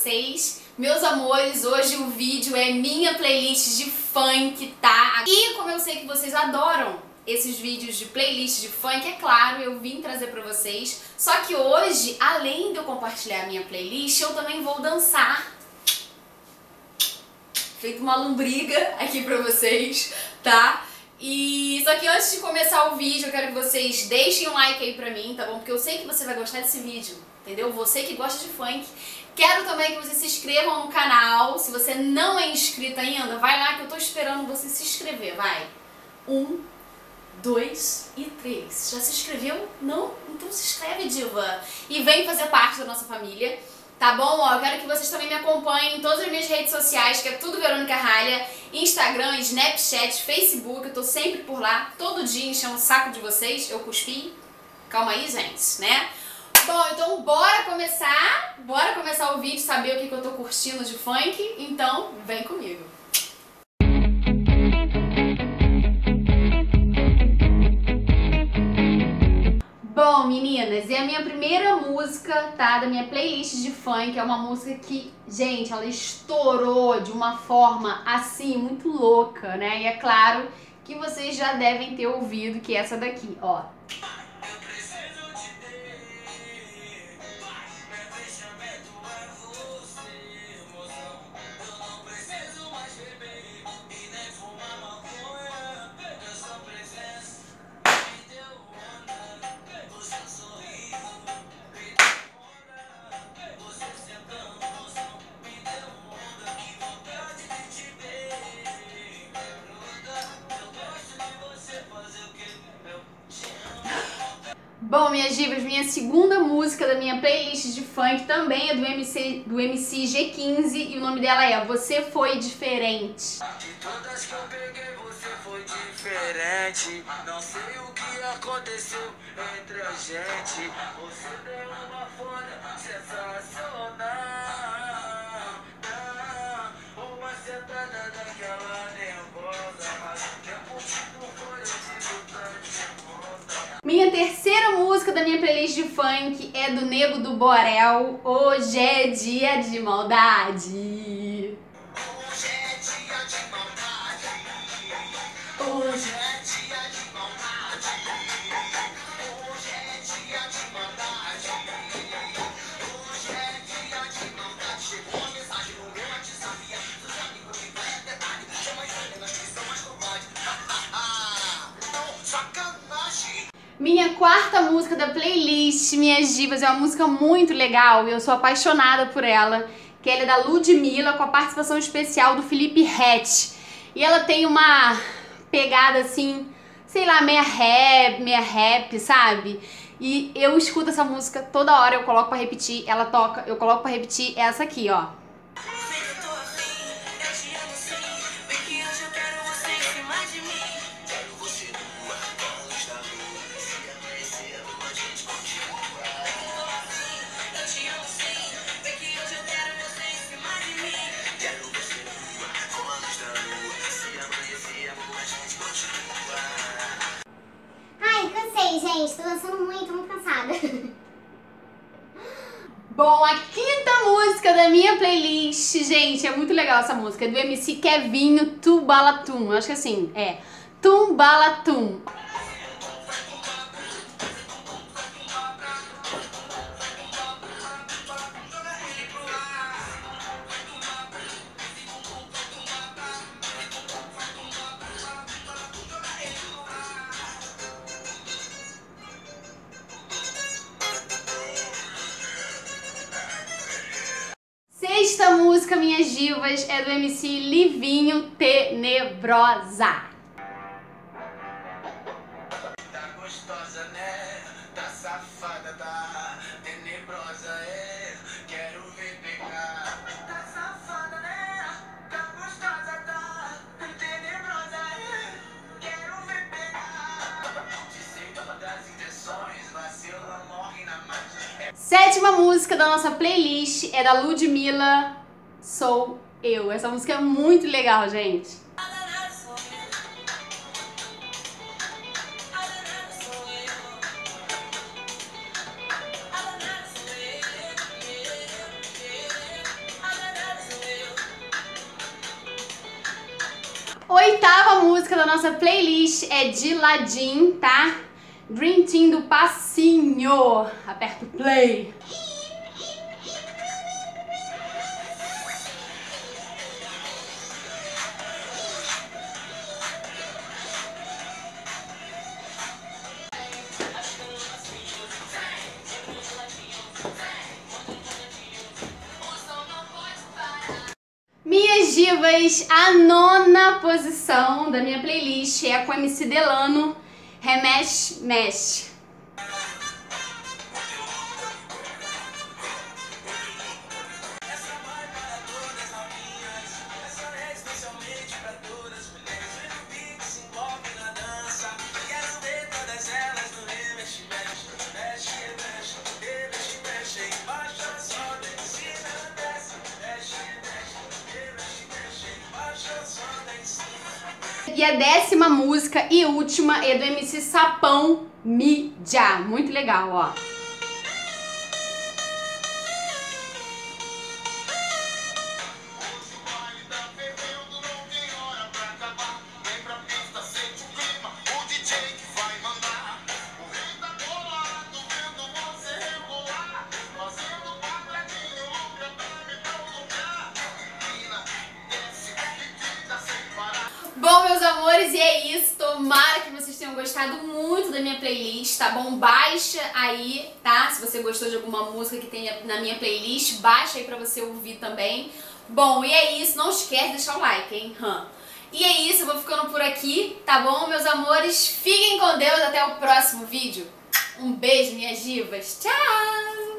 vocês? Meus amores, hoje o vídeo é minha playlist de funk, tá? E como eu sei que vocês adoram esses vídeos de playlist de funk, é claro, eu vim trazer pra vocês. Só que hoje, além de eu compartilhar a minha playlist, eu também vou dançar. Feito uma lombriga aqui pra vocês, tá? E só que antes de começar o vídeo, eu quero que vocês deixem um like aí pra mim, tá bom? Porque eu sei que você vai gostar desse vídeo, entendeu? Você que gosta de funk. Quero também que vocês se inscrevam no canal. Se você não é inscrito ainda, vai lá que eu tô esperando você se inscrever, vai. Um, dois e três. Já se inscreveu? Não? Então se inscreve, diva. E vem fazer parte da nossa família. Tá bom? Ó, eu quero que vocês também me acompanhem em todas as minhas redes sociais, que é tudo Verônica Ralha, Instagram, Snapchat, Facebook, eu tô sempre por lá, todo dia enchendo o saco de vocês, eu cuspi. Calma aí, gente, né? Bom, então bora começar, bora começar o vídeo, saber o que, que eu tô curtindo de funk, então vem comigo. Bom, meninas, e a minha primeira música, tá, da minha playlist de funk, é uma música que, gente, ela estourou de uma forma, assim, muito louca, né? E é claro que vocês já devem ter ouvido que é essa daqui, ó. Bom, minhas divas, minha segunda música da minha playlist de funk também é do MC, do MC G15 e o nome dela é Você Foi Diferente. De todas que eu peguei, você foi diferente. Não sei o que aconteceu entre a gente. Você deu uma foda sensacional. Minha terceira música da minha playlist de funk é do Nego do Borel. Hoje é dia de maldade. Minha quarta música da playlist, minhas divas, é uma música muito legal e eu sou apaixonada por ela, que ela é da Ludmilla com a participação especial do Felipe Rett. E ela tem uma pegada assim, sei lá, meia rap, meia rap, sabe? E eu escuto essa música toda hora, eu coloco pra repetir, ela toca, eu coloco pra repetir essa aqui, ó. Gente. Tô dançando muito, muito cansada. Bom, a quinta música da minha playlist, gente, é muito legal essa música, é do MC Kevinho Tubalatum. Eu acho que assim, é Tumbalatum. Sexta música, minhas divas, é do MC Livinho Tenebrosa. Tá gostosa, né? Tá safada, tá tenebrosa, é. Quero ver pegar. Tá safada, né? Tá gostosa, tá tenebrosa, é. Quero ver pegar. De sei todas as intenções, vacila, morre na margem sétima música da nossa playlist é da Ludmilla, Sou Eu. Essa música é muito legal, gente. Oitava música da nossa playlist é de Ladim, tá? Dream Team do Passinho. Aperta o play. Minhas divas, a nona posição da minha playlist é com MC Delano, Remesh Mesh. E a décima música e última é do MC Sapão Mídia. Muito legal, ó. Bom, meus amores, e é isso. Tomara que vocês tenham gostado muito da minha playlist, tá bom? Baixa aí, tá? Se você gostou de alguma música que tem na minha playlist, baixa aí pra você ouvir também. Bom, e é isso. Não esquece de deixar o like, hein? Hum. E é isso, eu vou ficando por aqui, tá bom, meus amores? Fiquem com Deus, até o próximo vídeo. Um beijo, minhas divas. Tchau!